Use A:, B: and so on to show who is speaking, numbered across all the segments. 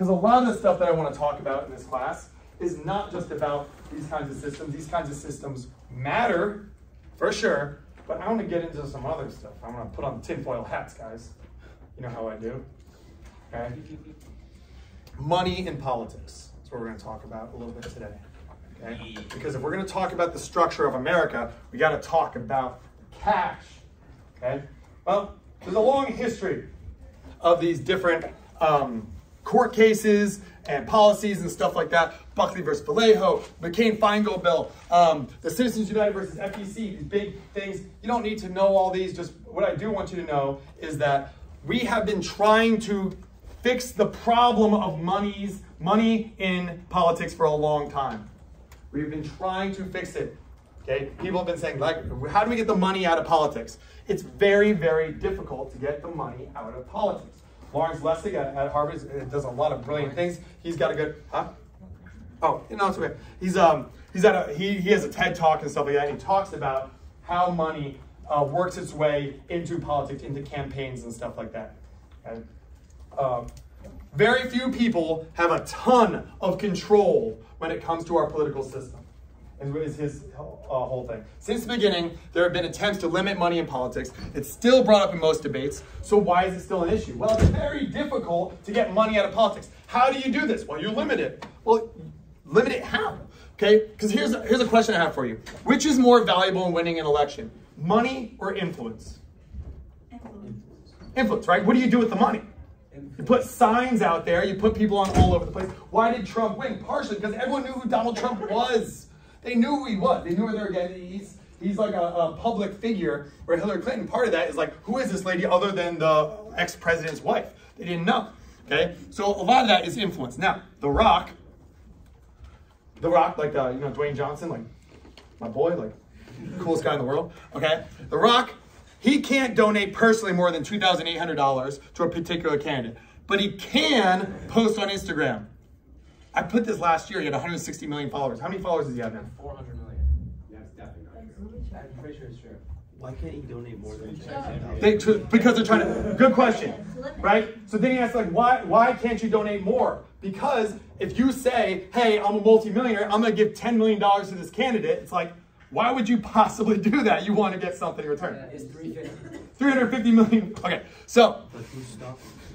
A: Because a lot of the stuff that I want to talk about in this class is not just about these kinds of systems. These kinds of systems matter, for sure, but I want to get into some other stuff. I want to put on tinfoil hats, guys. You know how I do. Okay? Money in politics. That's what we're going to talk about a little bit today. Okay? Because if we're going to talk about the structure of America, we got to talk about cash. Okay? Well, there's a long history of these different um, court cases and policies and stuff like that. Buckley versus Valeo, McCain-Feingold bill, um, the Citizens United versus FEC, these big things. You don't need to know all these. Just what I do want you to know is that we have been trying to fix the problem of monies, money in politics for a long time. We've been trying to fix it. Okay, people have been saying, like, how do we get the money out of politics? It's very, very difficult to get the money out of politics. Lawrence Lessig at, at Harvard uh, does a lot of brilliant things. He's got a good, huh? Oh, no, it's okay. He's um he's at a he he has a TED talk and stuff like that. And he talks about how money uh, works its way into politics, into campaigns and stuff like that. Okay? Um, very few people have a ton of control when it comes to our political system is his uh, whole thing. Since the beginning, there have been attempts to limit money in politics. It's still brought up in most debates. So why is it still an issue? Well, it's very difficult to get money out of politics. How do you do this? Well, you limit it. Well, limit it how? Okay, because here's, a, here's a question I have for you. Which is more valuable in winning an election? Money or influence? Influence. Influence, right? What do you do with the money? You put signs out there, you put people on all over the place. Why did Trump win? Partially because everyone knew who Donald Trump was. They knew who he was. They knew where they were getting. He's, he's like a, a, public figure, where Hillary Clinton, part of that is like, who is this lady other than the ex-president's wife? They didn't know. Okay, so a lot of that is influence. Now, The Rock, The Rock, like uh, you know Dwayne Johnson, like my boy, like coolest guy in the world. Okay, The Rock, he can't donate personally more than two thousand eight hundred dollars to a particular candidate, but he can post on Instagram. I put this last year, he had 160 million followers. How many followers does he have now?
B: 400 million. Yeah, it's definitely not true. I'm pretty sure it's true.
C: Why can't he donate more than
A: they, to, because they're trying to, good question, right? So then he asks like, why, why can't you donate more? Because if you say, hey, I'm a multimillionaire, I'm gonna give $10 million to this candidate, it's like, why would you possibly do that? You want to get something in return.
B: Yeah, it's 350.
A: 350 million, okay, so.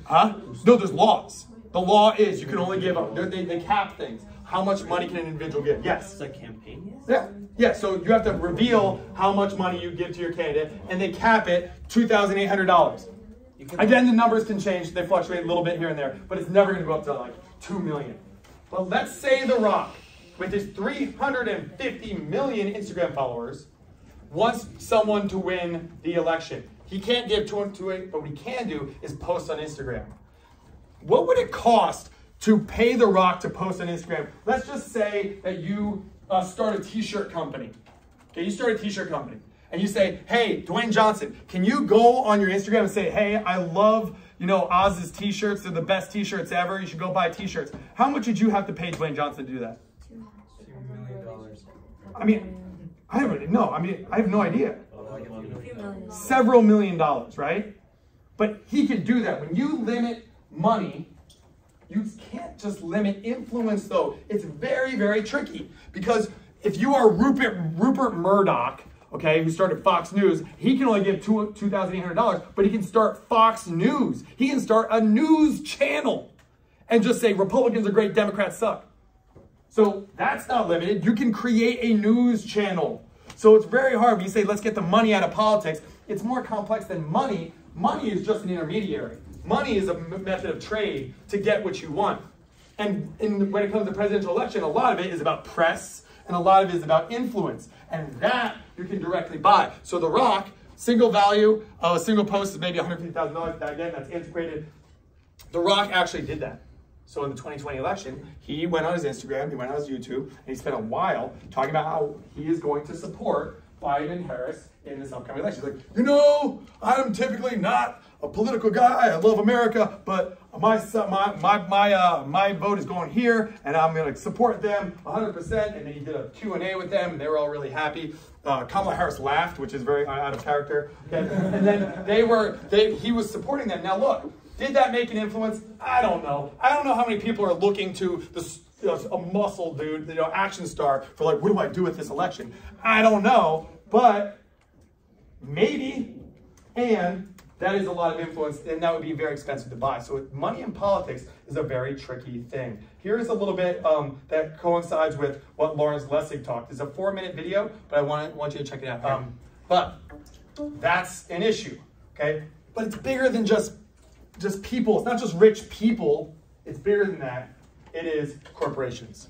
A: Huh? No, there's laws. The law is you can only give up. They, they cap things. How much money can an individual give? Yes.
C: It's a campaign.
A: Yeah. Yeah. So you have to reveal how much money you give to your candidate, and they cap it two thousand eight hundred dollars. Again, the numbers can change. They fluctuate a little bit here and there, but it's never going to go up to like two million. But let's say The Rock, with his 350 million Instagram followers, wants someone to win the election. He can't give to it, but what he can do is post on Instagram what would it cost to pay The Rock to post on Instagram? Let's just say that you uh, start a t-shirt company. Okay, you start a t-shirt company. And you say, hey, Dwayne Johnson, can you go on your Instagram and say, hey, I love, you know, Oz's t-shirts. They're the best t-shirts ever. You should go buy t-shirts. How much would you have to pay Dwayne Johnson to do that?
B: Two million dollars.
A: I mean, I don't know. I mean, I have no idea. Several million dollars, right? But he can do that. When you limit money. You can't just limit influence, though. It's very, very tricky because if you are Rupert, Rupert Murdoch, okay, who started Fox News, he can only give $2,800, but he can start Fox News. He can start a news channel and just say Republicans are great, Democrats suck. So that's not limited. You can create a news channel. So it's very hard when you say, let's get the money out of politics. It's more complex than money. Money is just an intermediary. Money is a method of trade to get what you want. And in, when it comes to presidential election, a lot of it is about press and a lot of it is about influence. And that you can directly buy. So The Rock, single value of a single post is maybe $150,000. Again, that's antiquated. The Rock actually did that. So in the 2020 election, he went on his Instagram, he went on his YouTube, and he spent a while talking about how he is going to support Biden and Harris in this upcoming election. He's like, you know, I'm typically not a political guy. I love America, but my my my my uh, my vote is going here, and I'm going to support them 100%. And then he did a Q&A with them, and they were all really happy. Uh, Kamala Harris laughed, which is very out of character. Okay? and then they were they he was supporting them. Now look, Did that make an influence? I don't know. I don't know how many people are looking to the a muscle dude, you know, action star for like, what do I do with this election? I don't know, but maybe, and that is a lot of influence, and that would be very expensive to buy. So money in politics is a very tricky thing. Here's a little bit um, that coincides with what Lawrence Lessig talked. It's a four-minute video, but I want, want you to check it out. Um, but that's an issue, okay? But it's bigger than just just people. It's not just rich people. It's bigger than that. It is corporations.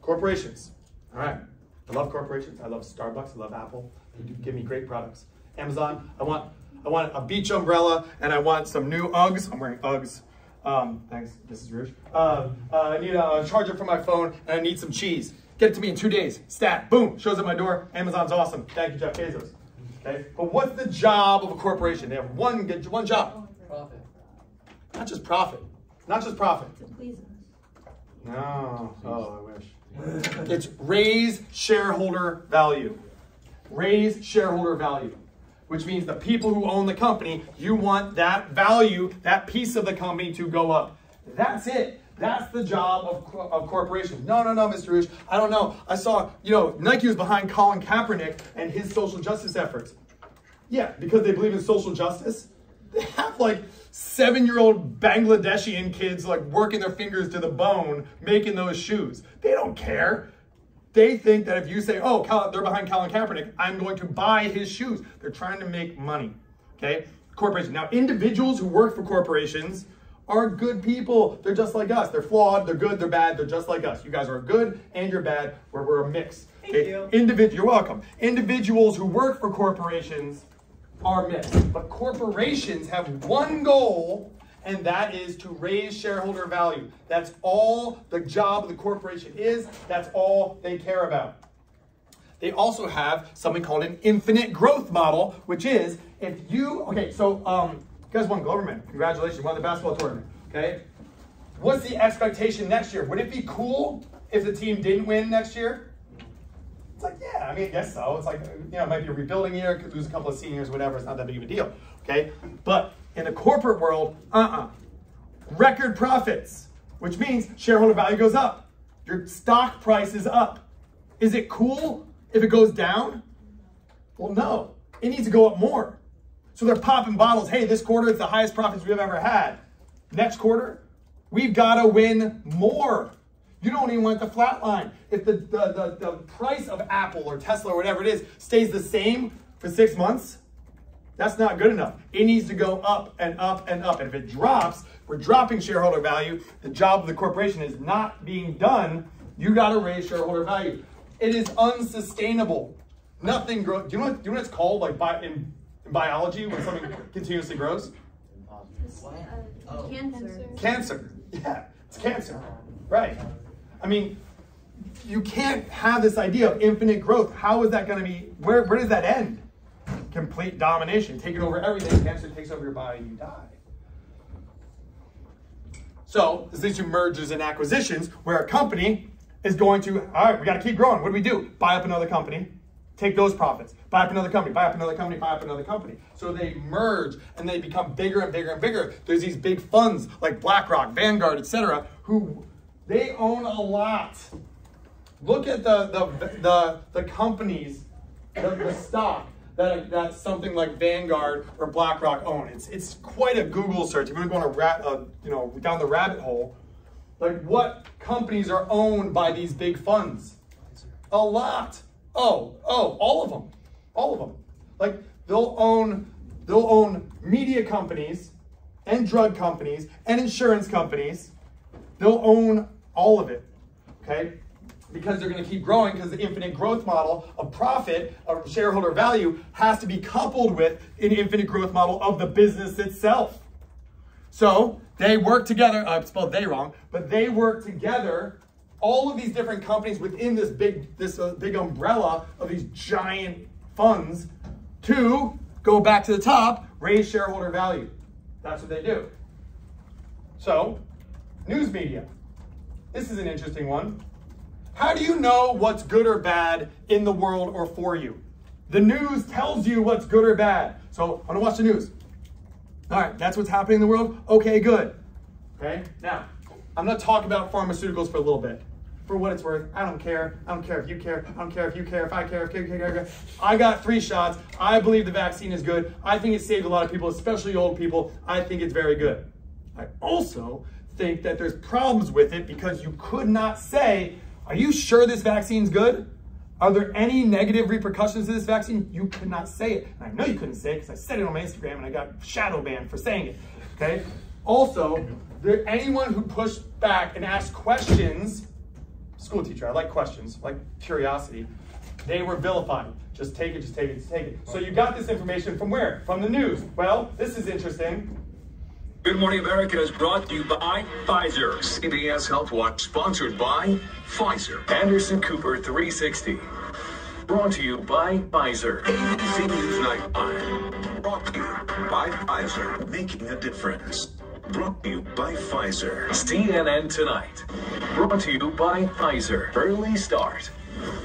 A: Corporations. All right. I love corporations. I love Starbucks. I love Apple. They do give me great products. Amazon. I want I want a beach umbrella and I want some new Uggs. I'm wearing Uggs. Um, thanks, Mrs. Reusch. Uh, uh, I need a charger for my phone and I need some cheese. Get it to me in two days. Stat. Boom. Shows at my door. Amazon's awesome. Thank you, Jeff Bezos. Okay. But what's the job of a corporation? They have one one job.
D: Profit.
A: Not just profit. Not just profit.
E: To please us.
A: No. Oh, I wish. it's raise shareholder value. Raise shareholder value, which means the people who own the company, you want that value, that piece of the company to go up. That's it. That's the job of, of corporations. No, no, no, Mr. Reusch. I don't know. I saw, you know, Nike was behind Colin Kaepernick and his social justice efforts. Yeah, because they believe in social justice. They have like seven-year-old Bangladeshi kids like working their fingers to the bone making those shoes. They don't care. They think that if you say, oh, they're behind Colin Kaepernick, I'm going to buy his shoes. They're trying to make money, okay? Corporations. Now, individuals who work for corporations are good people. They're just like us. They're flawed, they're good, they're bad, they're just like us. You guys are good and you're bad, we're, we're a mix.
D: Thank you.
A: Individ- you're welcome. Individuals who work for corporations are mixed. But corporations have one goal, and that is to raise shareholder value. That's all the job of the corporation is. That's all they care about. They also have something called an infinite growth model, which is if you, okay, so um, you guys won Gloverman. Congratulations, won the basketball tournament, okay? What's the expectation next year? Would it be cool if the team didn't win next year? It's like, yeah, I mean, I guess so. It's like, you know, it might be a rebuilding year, could lose a couple of seniors, whatever. It's not that big of a deal, okay? But in the corporate world, uh-uh. Record profits, which means shareholder value goes up. Your stock price is up. Is it cool if it goes down? Well, no. It needs to go up more. So they're popping bottles. Hey, this quarter it's the highest profits we've ever had. Next quarter, we've got to win more. You don't even want the flat line. If the, the, the, the price of Apple or Tesla or whatever it is stays the same for six months, that's not good enough. It needs to go up and up and up. And if it drops, we're dropping shareholder value. The job of the corporation is not being done. You got to raise shareholder value. It is unsustainable. Nothing grows. Do you know what, do you know what it's called like bi- in, in biology when something continuously grows?
E: Uh, Cancer.
A: Cancer. Yeah, it's cancer. Right. I mean, you can't have this idea of infinite growth. How is that going to be? Where, where does that end? Complete domination, taking over everything. Cancer takes over your body, you die. So this leads to mergers and acquisitions, where a company is going to, all right, we got to keep growing. What do we do? Buy up another company, take those profits, buy up another company, buy up another company, buy up another company. So they merge and they become bigger and bigger and bigger. There's these big funds like BlackRock, Vanguard, etc., who they own a lot. Look at the the the, the companies, the, the stock that, that something like Vanguard or BlackRock own. It's it's quite a Google search. If you want to go on a rat, uh, you know, down the rabbit hole, like what companies are owned by these big funds? A lot. Oh, oh, all of them, all of them. Like they'll own they'll own media companies and drug companies and insurance companies. They'll own all of it. Okay because they're going to keep growing because the infinite growth model of profit, of shareholder value, has to be coupled with an infinite growth model of the business itself. So they work together, I spelled they wrong, but they work together, all of these different companies within this big, this uh, big umbrella of these giant funds to go back to the top, raise shareholder value. That's what they do. So, news media. This is an interesting one. How do you know what's good or bad in the world or for you? The news tells you what's good or bad. So I want to watch the news. All right, that's what's happening in the world. Okay, good. Okay, now I'm gonna talk about pharmaceuticals for a little bit. For what it's worth, I don't care. I don't care if you care. I don't care if you care. If I care, if you care, care, care. I got three shots. I believe the vaccine is good. I think it saved a lot of people, especially old people. I think it's very good. I also think that there's problems with it because you could not say, are you sure this vaccine's good? Are there any negative repercussions to this vaccine? You could not say it. And I know you couldn't say it because I said it on my Instagram and I got shadow banned for saying it. Okay? Also, there anyone who pushed back and asked questions, school teacher, I like questions, I like curiosity, they were vilified. Just take it, just take it, just take it. So you got this information from where? From the news. Well, this is interesting.
D: Good Morning America is brought to you by Pfizer. CBS Health Watch sponsored by Pfizer. Anderson Cooper 360. Brought to you by Pfizer.
F: ABC News Nightline. Brought to you by Pfizer, making a difference. Brought to you by Pfizer.
D: CNN Tonight. Brought to you by Pfizer. Early Start.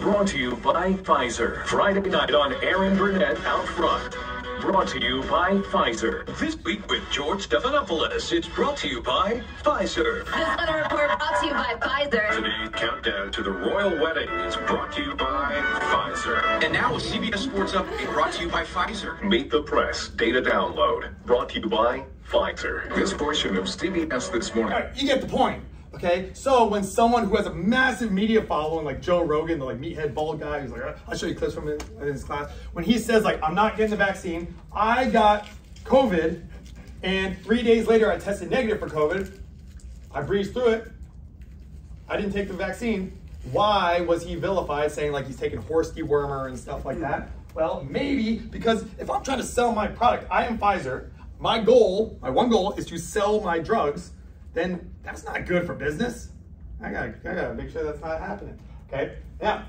D: Brought to you by Pfizer. Friday night on Erin Burnett Out Front. Brought to you by Pfizer.
F: This week with George Stephanopoulos, it's brought to you by Pfizer.
G: This weather report brought to you by Pfizer.
F: Today, countdown to the royal wedding is brought to you by Pfizer.
H: And now a CBS Sports Update brought to you by Pfizer.
D: Meet the Press Data Download. Brought to you by Pfizer.
F: This portion of CBS This Morning.
A: All right, you get the point. Okay, so when someone who has a massive media following, like Joe Rogan, the like meathead bald guy, who's like, I'll show you clips from in his class. When he says like, I'm not getting the vaccine, I got COVID, and three days later I tested negative for COVID. I breezed through it. I didn't take the vaccine. Why was he vilified, saying like he's taking horse dewormer and stuff like that? Well, maybe because if I'm trying to sell my product, I am Pfizer. My goal, my one goal, is to sell my drugs then that's not good for business. I gotta, I gotta make sure that's not happening. Okay, now,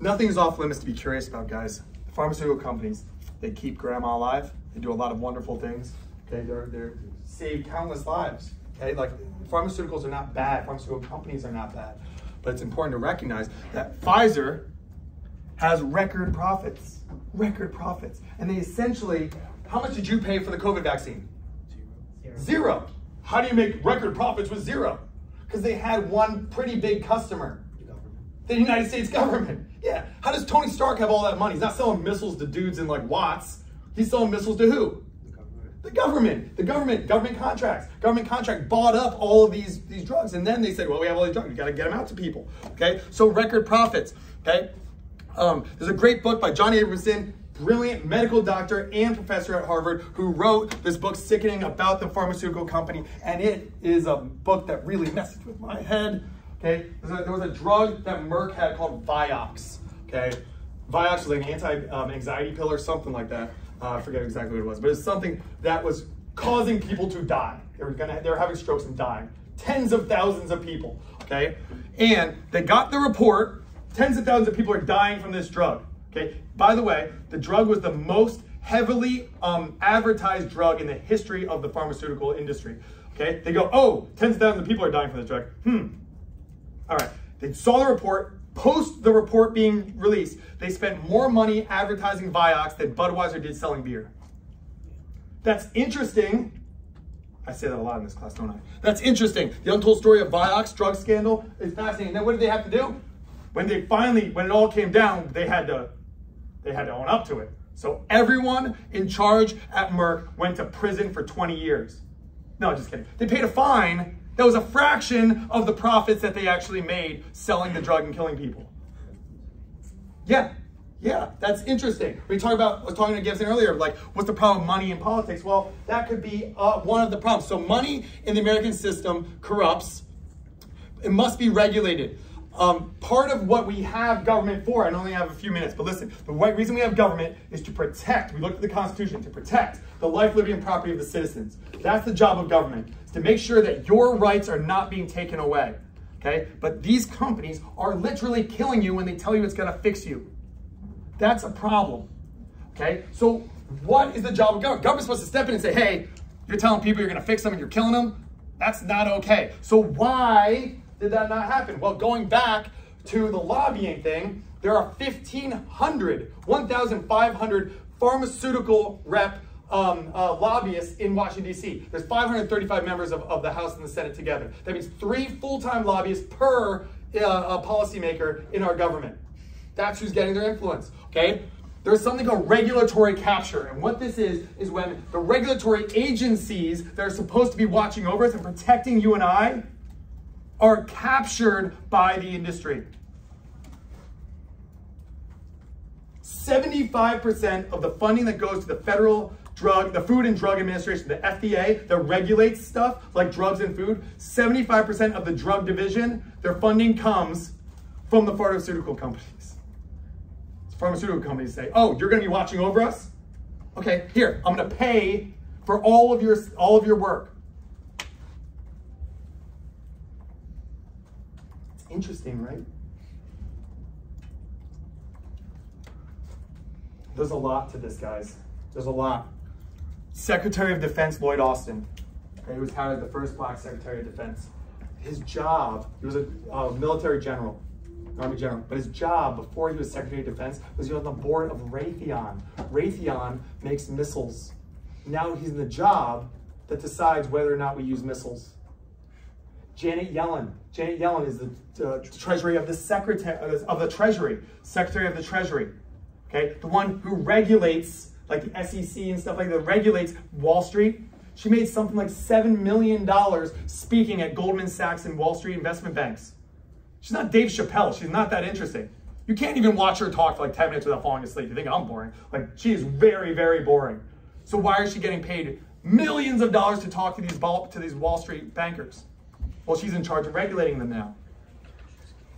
A: nothing is off limits to be curious about, guys. Pharmaceutical companies, they keep grandma alive. They do a lot of wonderful things. Okay, they're, they're save countless lives. Okay, like pharmaceuticals are not bad. Pharmaceutical companies are not bad. But it's important to recognize that Pfizer has record profits, record profits. And they essentially, how much did you pay for the COVID vaccine? Zero. Zero. How do you make record profits with zero? Because they had one pretty big customer. The. The United States government. Yeah. How does Tony Stark have all that money? He's not selling missiles to dudes in like Watts. He's selling missiles to who? The government. The government. The government. Government contracts. Government contract bought up all of these, these drugs. And then they said, well, we have all these drugs. We got to get them out to people. Okay. So record profits. Okay. Um, there's a great book by Johnny Abramson brilliant medical doctor and professor at Harvard who wrote this book, Sickening, about the pharmaceutical company. And it is a book that really messed with my head. Okay, there was a drug that Merck had called Vioxx. Okay, Vioxx was like an anti-anxiety um, pill or something like that. Uh, I forget exactly what it was, but it's something that was causing people to die. They were gonna, they were having strokes and dying. Tens of thousands of people. Okay, and they got the report. Tens of thousands of people are dying from this drug. Okay. By the way, the drug was the most heavily um, advertised drug in the history of the pharmaceutical industry. Okay. They go, oh, tens of thousands of people are dying from this drug. Hmm. All right. They saw the report. Post the report being released, they spent more money advertising Vioxx than Budweiser did selling beer. That's interesting. I say that a lot in this class, don't I? That's interesting. The untold story of Vioxx drug scandal is fascinating. Then what did they have to do? When they finally, when it all came down, they had to they had to own up to it. So everyone in charge at Merck went to prison for 20 years. No, just kidding. They paid a fine that was a fraction of the profits that they actually made selling the drug and killing people. Yeah, yeah, that's interesting. We talked about, I was talking to Gibson earlier, like, what's the problem with money in politics? Well, that could be uh, one of the problems. So money in the American system corrupts. It must be regulated. Um, part of what we have government for, I only have a few minutes, but listen, the reason we have government is to protect, we looked at the Constitution, to protect the life, liberty, and property of the citizens. That's the job of government, is to make sure that your rights are not being taken away. Okay? But these companies are literally killing you when they tell you it's going to fix you. That's a problem. Okay? So what is the job of government? Government's supposed to step in and say, hey, you're telling people you're going to fix them and you're killing them? That's not okay. So why did that not happen? Well, going back to the lobbying thing, there are 1,500, 1,500 pharmaceutical rep um, uh, lobbyists in Washington, D.C. There's 535 members of, of the House and the Senate together. That means three full-time lobbyists per uh, uh, policymaker in our government. That's who's getting their influence, okay? There's something called regulatory capture. And what this is, is when the regulatory agencies that are supposed to be watching over us and protecting you and I are captured by the industry. 75% of the funding that goes to the federal drug, the Food and Drug Administration, the FDA, that regulates stuff like drugs and food, 75% of the drug division, their funding comes from the pharmaceutical companies. Pharmaceutical companies say, oh, you're gonna be watching over us? Okay, here, I'm gonna pay for all of your, all of your work. Interesting, right? There's a lot to this, guys. There's a lot. Secretary of Defense Lloyd Austin, he was hired the first black Secretary of Defense. His job, he was a, a military general, Army general, but his job before he was Secretary of Defense was he was on the board of Raytheon. Raytheon makes missiles. Now he's in the job that decides whether or not we use missiles. Janet Yellen. Janet Yellen is the uh, Treasury of the Secretary of the Treasury, Secretary of the Treasury. Okay, the one who regulates like the SEC and stuff like that regulates Wall Street. She made something like seven million dollars speaking at Goldman Sachs and Wall Street investment banks. She's not Dave Chappelle. She's not that interesting. You can't even watch her talk for like 10 minutes without falling asleep. You think I'm boring. Like, she is very, very boring. So why is she getting paid millions of dollars to talk to these, to these Wall Street bankers? Well, she's in charge of regulating them now.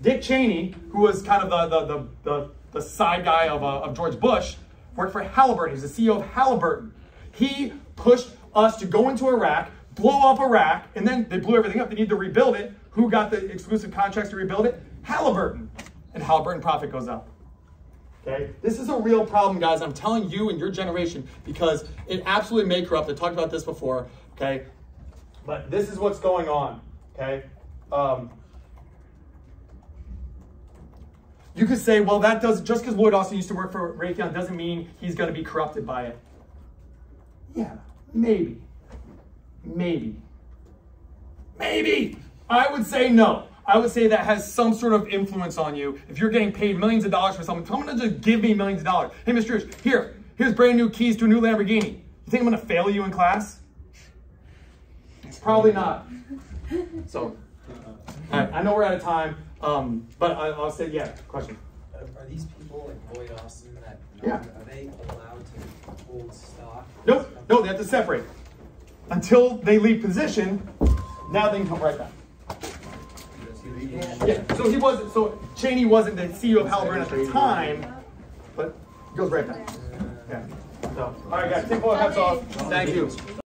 A: Dick Cheney, who was kind of the, the, the, the, the side guy of, uh, of George Bush, worked for Halliburton. He's the CEO of Halliburton. He pushed us to go into Iraq, blow up Iraq, and then they blew everything up. They need to rebuild it. Who got the exclusive contracts to rebuild it? Halliburton. And Halliburton profit goes up. Okay? This is a real problem, guys. I'm telling you and your generation because it absolutely may corrupt. I talked about this before. Okay? But this is what's going on. Okay? Um, you could say, well, that does just because Lloyd Austin used to work for Raytheon doesn't mean he's going to be corrupted by it. Yeah, maybe. Maybe. Maybe. I would say no. I would say that has some sort of influence on you. If you're getting paid millions of dollars for someone, someone to just give me millions of dollars. Hey, Mr. Rich, here, here's brand new keys to a new Lamborghini. You think I'm gonna fail you in class? It's probably not. So, I know we're out of time, um, but I, will say, yeah, question.
I: Are these people like Lloyd Austin that,
A: yeah.
I: are they allowed to hold stock?
A: Nope, no, they have to separate. Until they leave position, now they can come right back. Yeah, so he wasn't, so Cheney wasn't the CEO of Halliburton at the time, but he goes right back. Yeah. So, all right, guys, take all hats off. Thank you.